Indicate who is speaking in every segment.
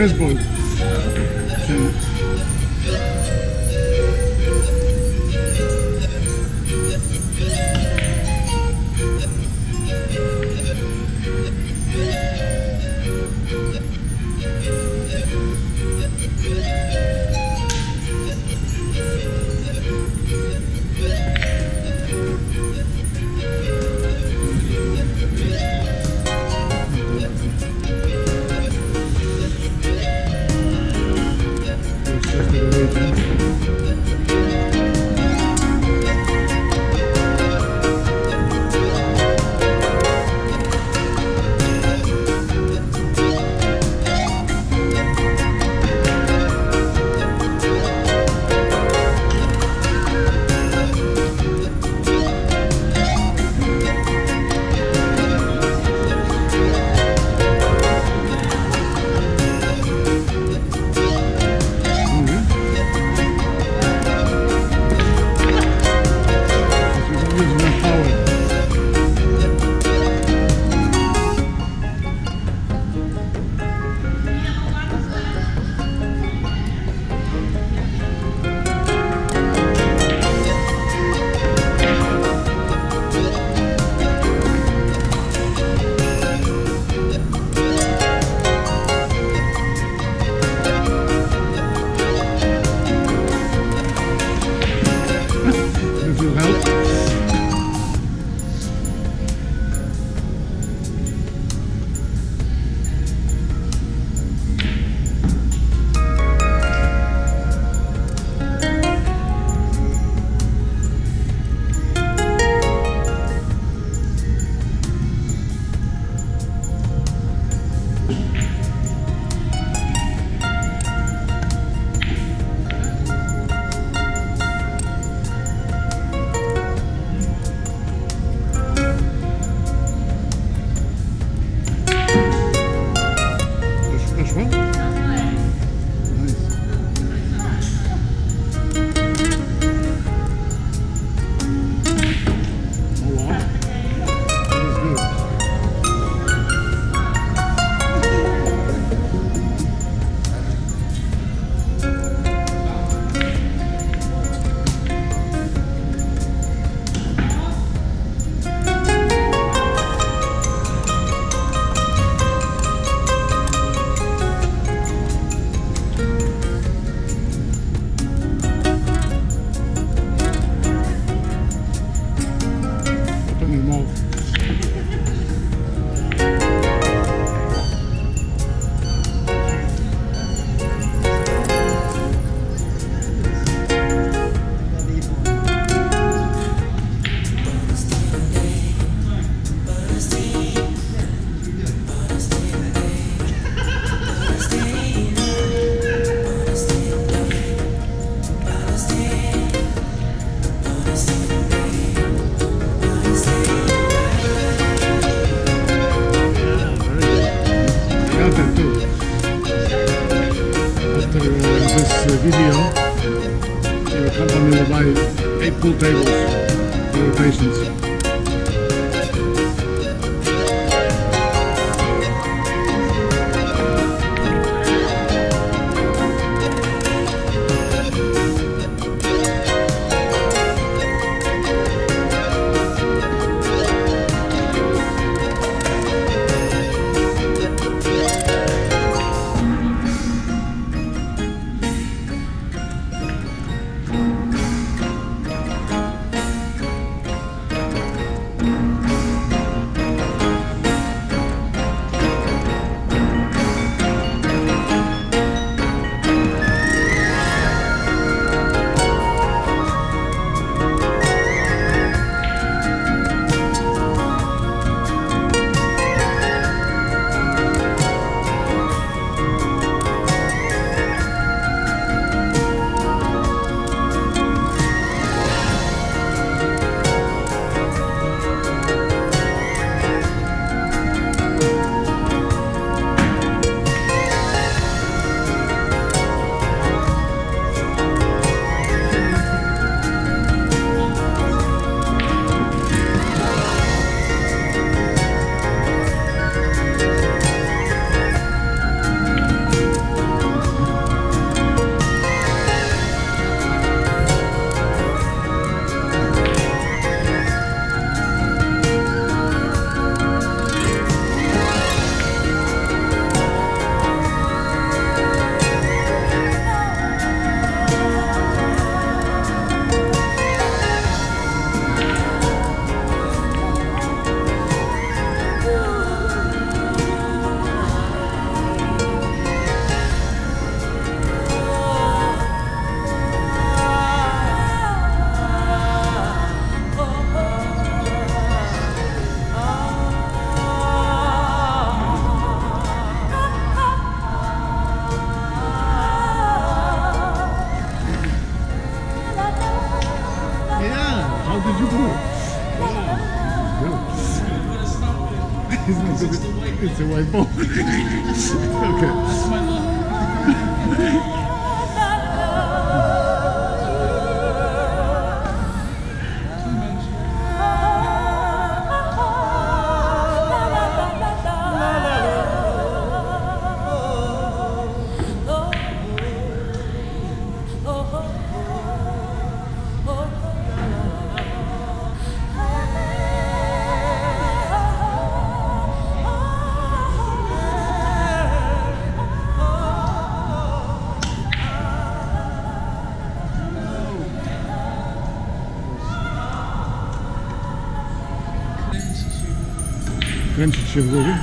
Speaker 1: responde. It's a Kręcić się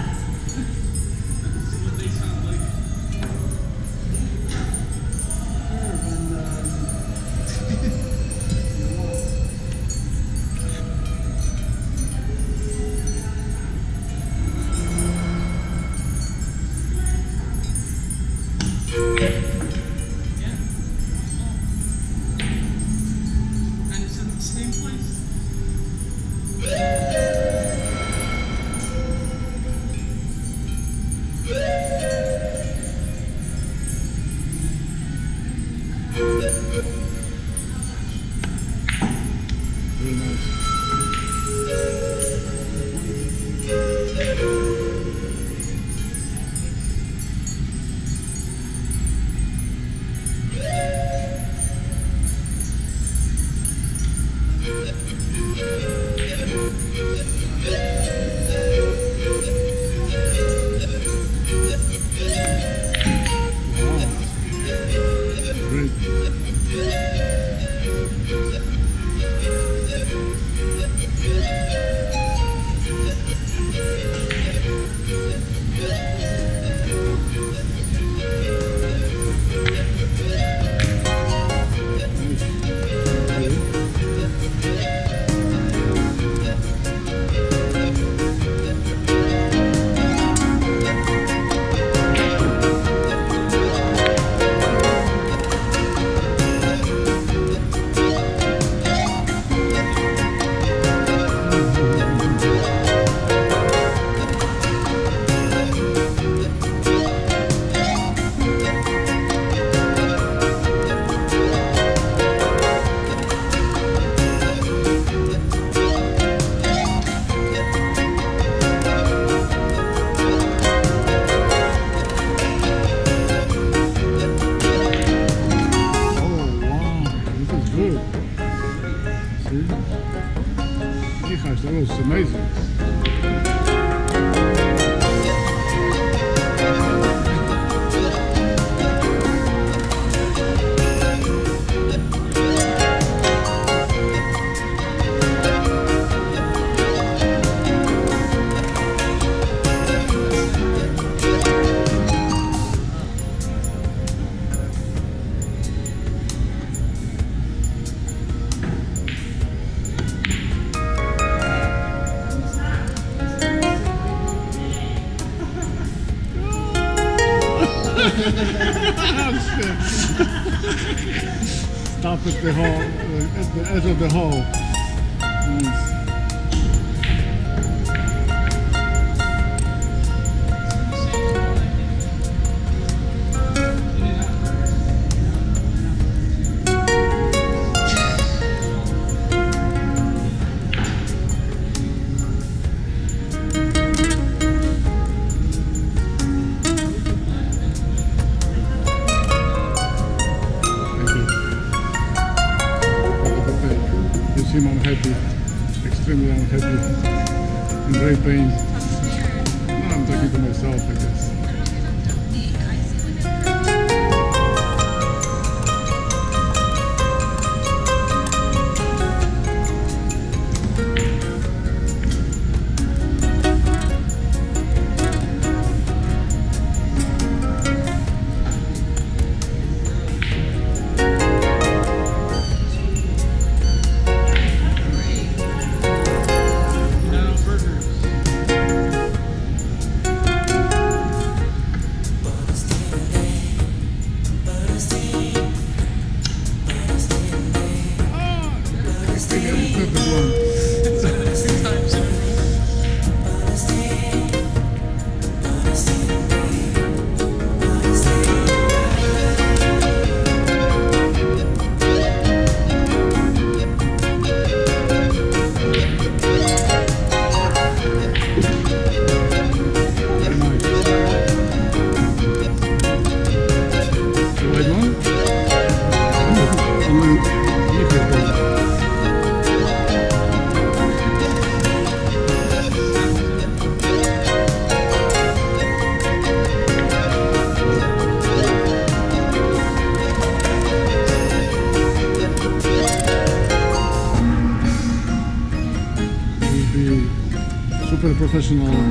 Speaker 2: super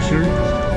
Speaker 2: pressure.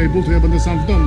Speaker 1: able to have understand